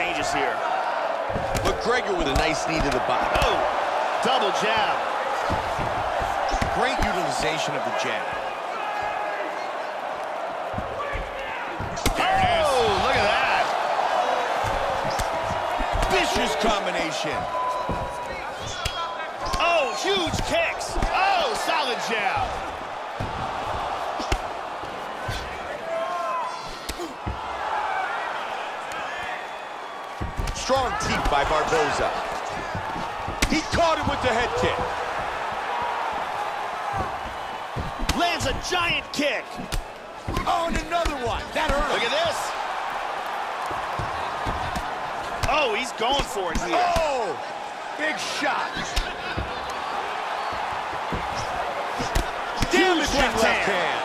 exchanges here. McGregor with a nice knee to the body. Oh, double jab. Great utilization of the jab. There it is. Oh, look at that. Vicious combination. Oh, huge kicks. Oh, solid jab. Strong teep by Barboza. He caught him with the head kick. Lands a giant kick. Oh, and another one. That hurt Look at this. Oh, he's going for it here. Oh, big shot. Damaging left left hand. hand.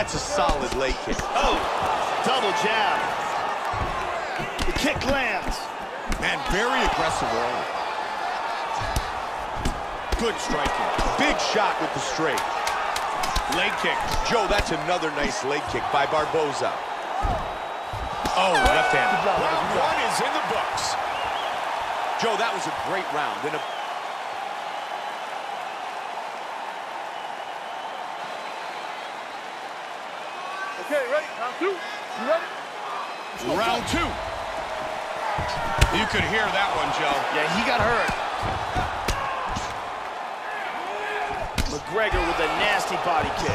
That's a solid leg kick. Oh, double jab. The kick lands. Man, very aggressive early. Good striking. Big shot with the straight. Leg kick. Joe, that's another nice leg kick by Barboza. Oh, left hand. Round one is in the books. Joe, that was a great round. And a Okay, ready? Round two. You ready? round two. You could hear that one, Joe. Yeah, he got hurt. McGregor with a nasty body kick.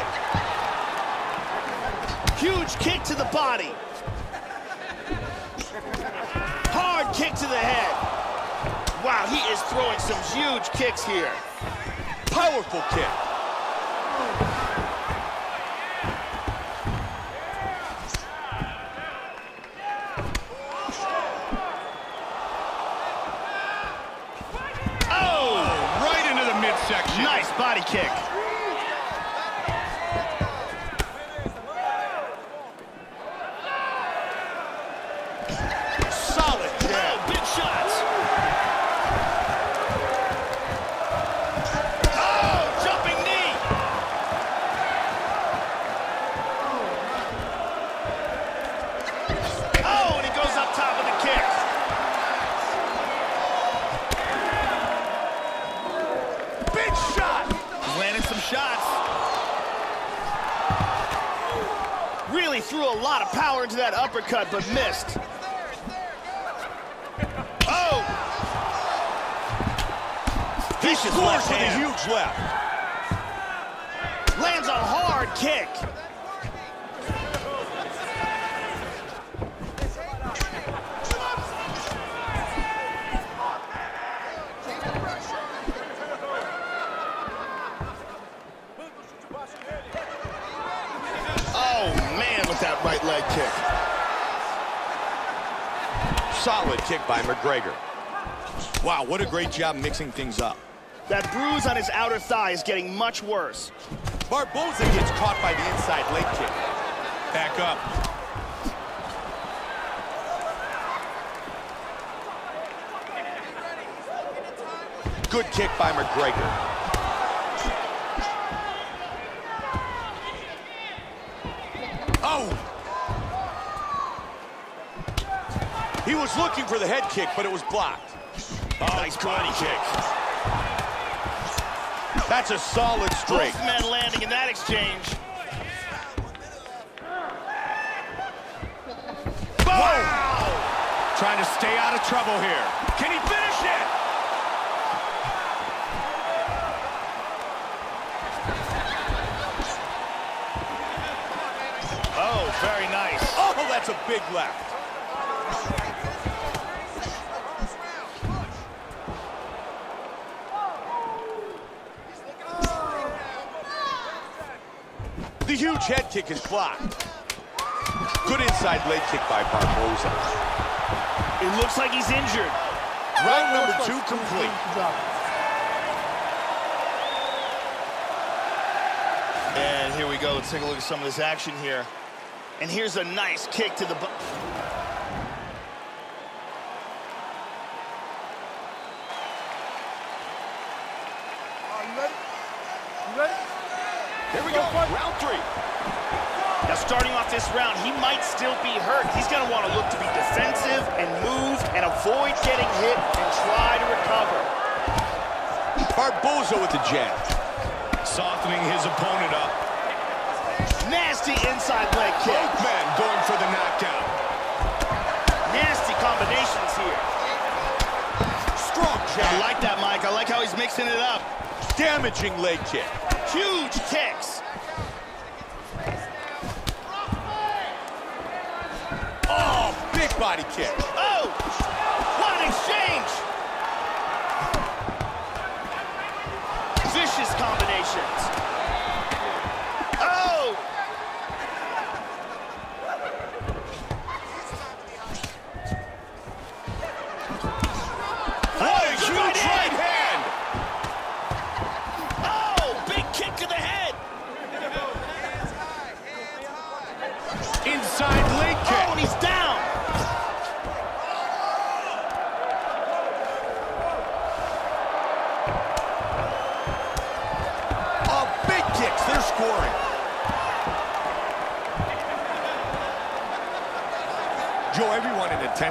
Huge kick to the body. Hard kick to the head. Wow, he is throwing some huge kicks here. Powerful kick. Body kick. Uppercut, but missed. Oh! He scores with a huge left. Lands a hard kick. Oh, man, with that right leg kick. Solid kick by McGregor. Wow, what a great job mixing things up. That bruise on his outer thigh is getting much worse. Barboza gets caught by the inside leg kick. Back up. Good kick by McGregor. Oh! He was looking for the head kick, but it was blocked. Oh, nice body kick. That's a solid straight. Both men landing in that exchange. Wow! Trying to stay out of trouble here. Can he finish it? Oh, very nice. Oh, oh that's a big left. Huge head kick is blocked. Good inside leg kick by Barboza. It looks like he's injured. Round number two complete. And here we go. Let's take a look at some of this action here. And here's a nice kick to the... bu- Are you ready? You ready? Here we go, round three. Now, starting off this round, he might still be hurt. He's going to want to look to be defensive and move and avoid getting hit and try to recover. Barboza with the jab. Softening his opponent up. Nasty inside leg kick. Both men going for the knockout. Nasty combinations here. Strong jab. I like that, Mike. I like how he's mixing it up. Damaging leg kick. Huge kicks. Oh, big body kick.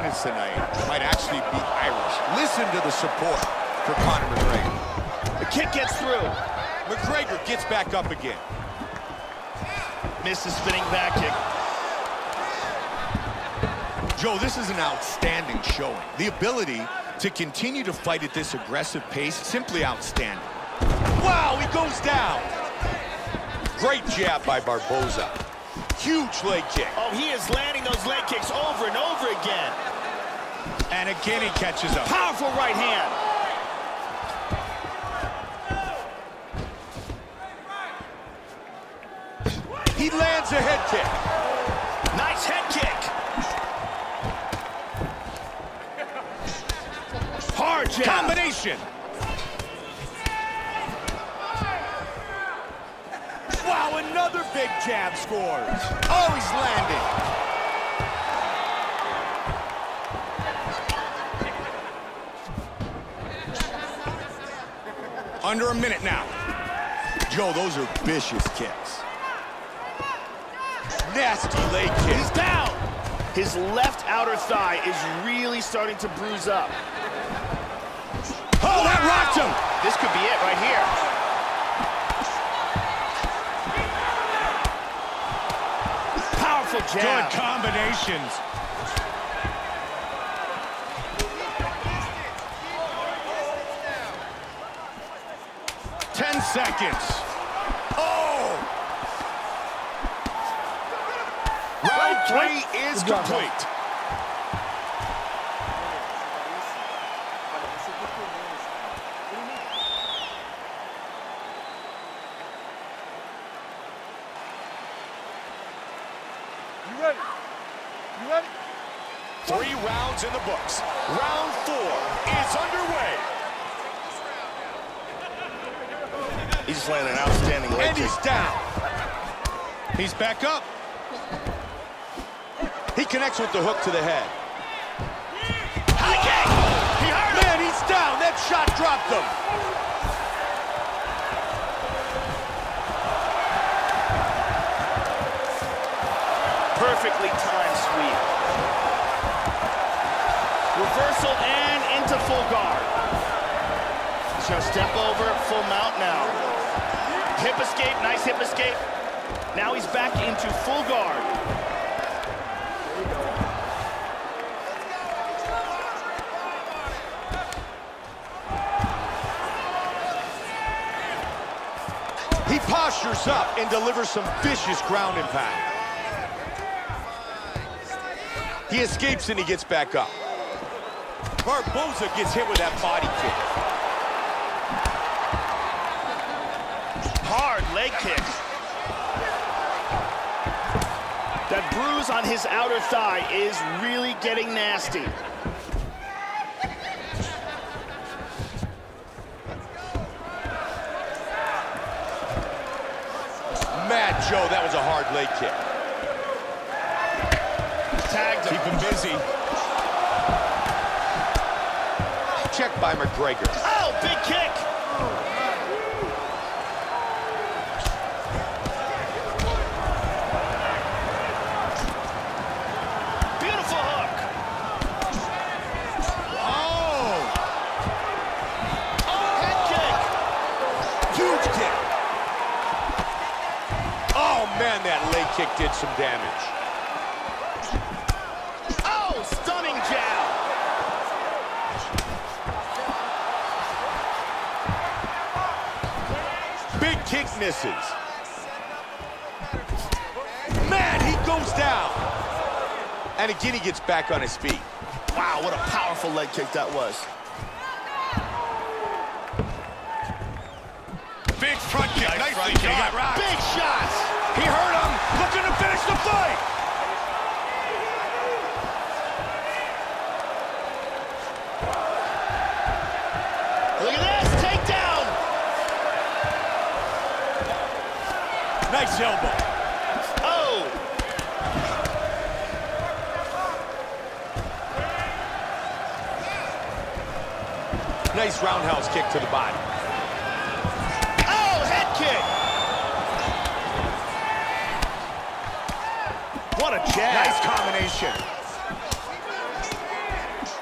Attendance tonight might actually be Irish. Listen to the support for Conor McGregor. The kick gets through. McGregor gets back up again. Misses spinning back kick. Joe, this is an outstanding showing. The ability to continue to fight at this aggressive pace, simply outstanding. Wow, he goes down. Great jab by Barboza. Huge leg kick. Oh, he is landing those leg kicks over and over again. And again he catches him. Powerful right hand. He lands a head kick. Nice head kick. Hard jab. Combination. Wow, another big jab scores. Oh, he's landing. Under a minute now. Joe, those are vicious kicks. Nasty leg He's down. His left outer thigh is really starting to bruise up. Oh, that rocked him. This could be it right here. Powerful jab. Good combinations. Ten seconds. Oh! Round three is complete. You ready? You ready? Three rounds in the books. Round four is underway. He's just landing an outstanding leg And kick. he's down. He's back up. He connects with the hook to the head. High kick. He hurt. Man, he's down. That shot dropped him. Perfectly timed sweep. Reversal and into full guard. So step over, full mount now. Hip escape, nice hip escape. Now he's back into full guard. He postures up and delivers some vicious ground impact. He escapes and he gets back up. Barboza gets hit with that body kick. Hard leg kick. That bruise on his outer thigh is really getting nasty. Mad Joe, that was a hard leg kick. Tagged him. Keep him busy. Check by McGregor. Oh, big kick. Kick did some damage. Oh, stunning jab. Big kick misses. Man, he goes down. And again, he gets back on his feet. Wow, what a powerful leg kick that was. Big front kick. Nice Nicely front kick. Big shots.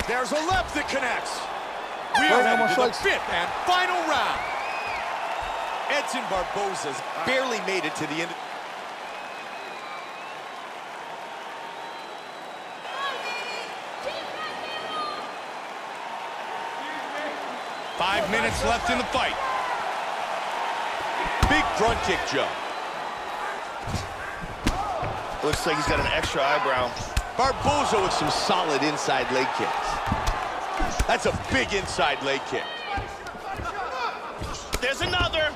There's a left that connects. We are headed to the fifth and final round. Edson Barboza's barely made it to the end. Five minutes left in the fight. Big front kick, Joe. Looks like he's got an extra eyebrow. Barboza with some solid inside leg kicks. That's a big inside leg kick. There's another.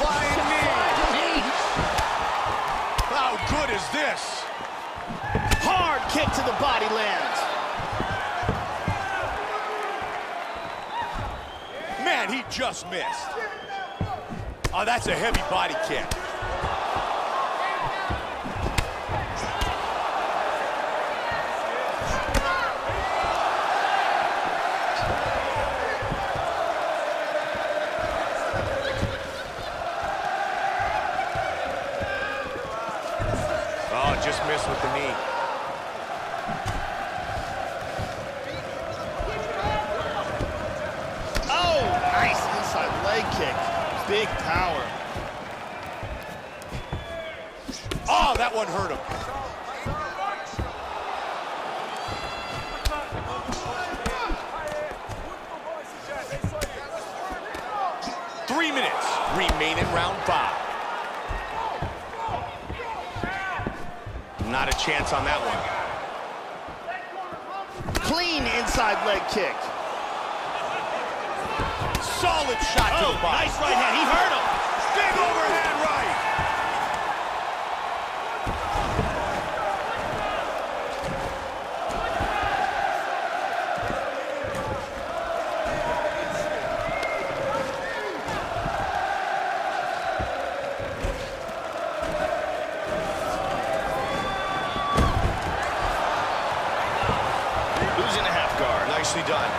Flying knee. How good is this? Hard kick to the body lands. Man, he just missed. Oh, that's a heavy body kick. Knee. Oh, nice inside leg kick. Big power. Oh, that one hurt him. Three minutes remain in round five. Not a chance on that one. Clean inside leg kick. Solid shot to Oh, the body. nice right hand. He hurt him. Big overhand right. Nicely done.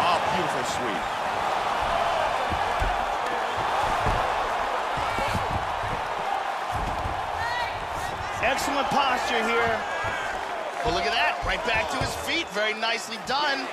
Oh, beautiful sweep. Excellent posture here. But look at that, right back to his feet. Very nicely done.